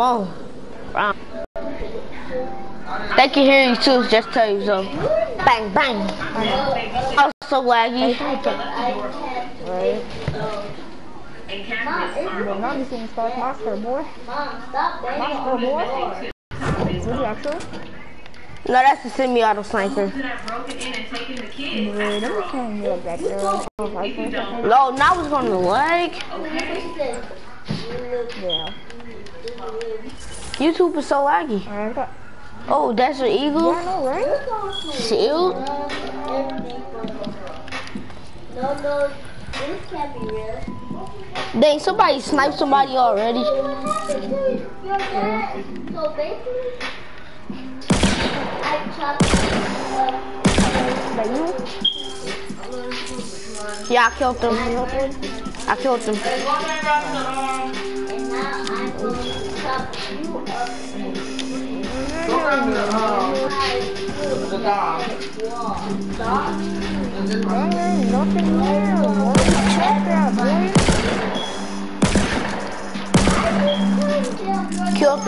On. Round. They can hear you too, just tell you so. Bang, bang. Oh, so laggy. Right. Well, now this thing starts monster boy. Monster boy. Would you actually? No, that's the semi-auto sniper. Wait, I'm telling you that girl. Oh, I think that- No, now it's going to lag. Yeah. YouTube is so laggy. Oh, that's an eagle. I know, right? Shield. No, no, this can't be real. Dang, somebody sniped somebody already. So basically, I chopped? Yeah, I killed him. I killed him. Killed.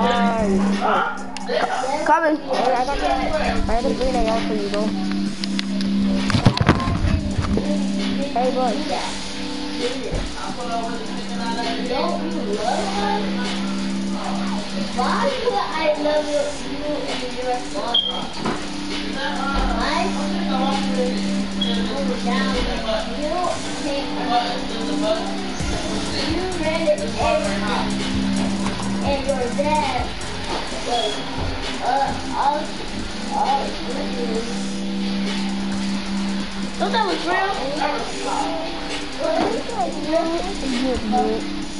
Nice. Coming. I the, for you. Why would I love you, and your father? My father is down. You take You rented everything. And your dad was uh us us Thought that was real.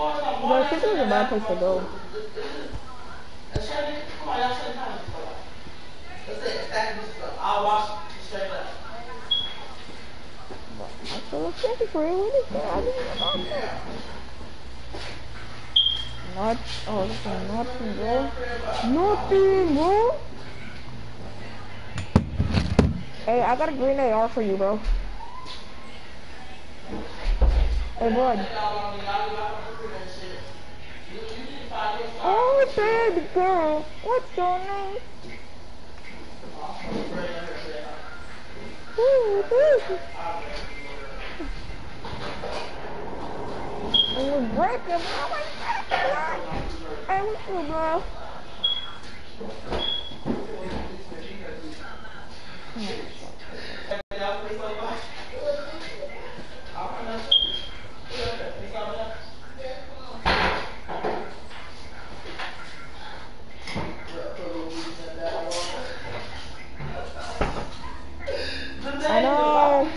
Coming. think it was a bad place to go. So let's check it for you. What is that? I didn't know that. Not, oh, this is nothing, bro. Nothing, bro. Hey, I got a green AR for you, bro. Hey, bud. Oh, baby girl. What's your name? Ooh, baby. Oh, break him. Oh, my God. Hey, what's up, bro? I know.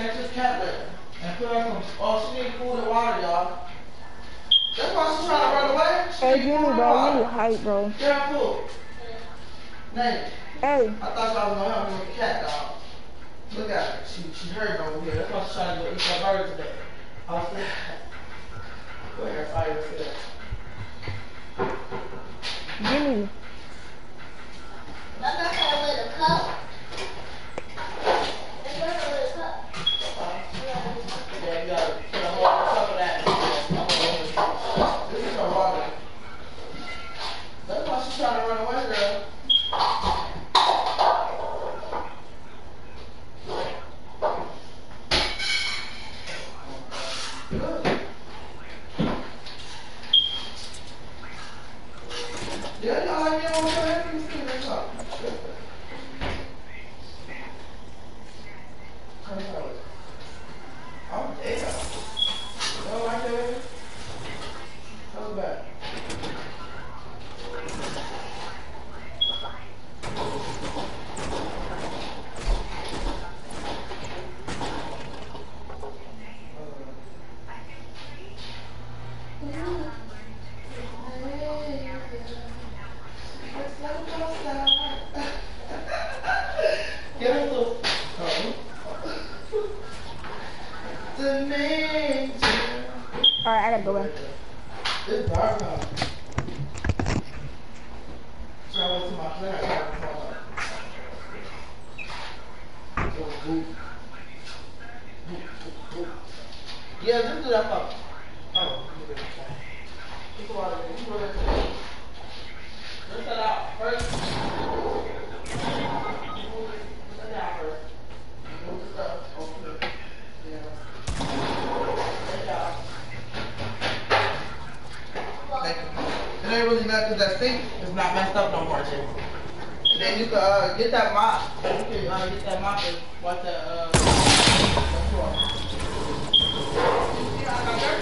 Check this cat later. And put her some, oh, she need food and water, y'all. She's trying to run away. Hey, Jimmy, bro. You height, bro. Nate, Hey. I thought y'all was gonna help me with the cat, dog. Look at her. She, she hurt over here. That's why she's trying to go eat that bird today. I was like, where her fire. Jimmy. Hello. So, boop. Boop, boop, boop. Yeah, just do that phone. Oh, go out first. Let's set out first. Move the stuff over there. Yeah. Set out. Thank nothing that sink is not messed up no more. And then you can uh, get that mop. You can uh, get that mop and wipe that uh, see how dirty it is?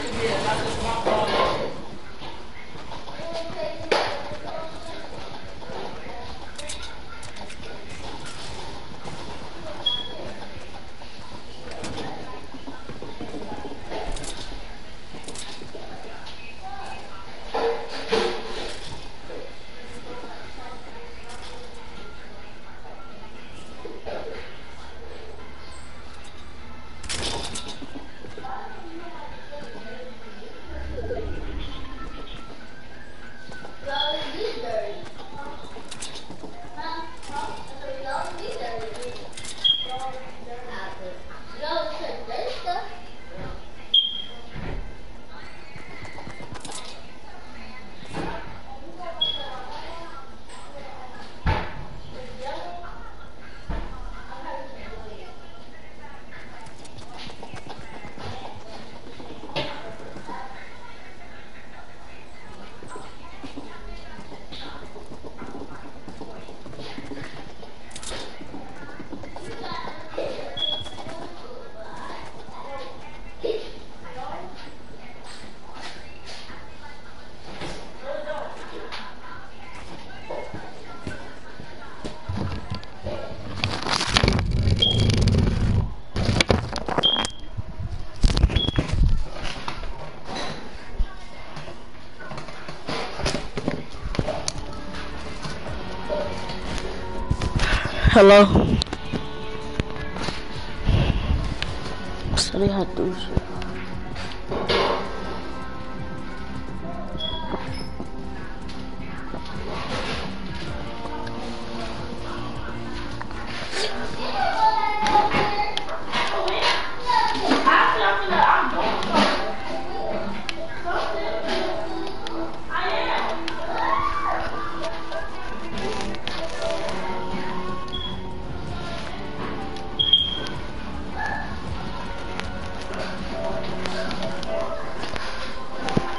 Hello. Sorry, I had to.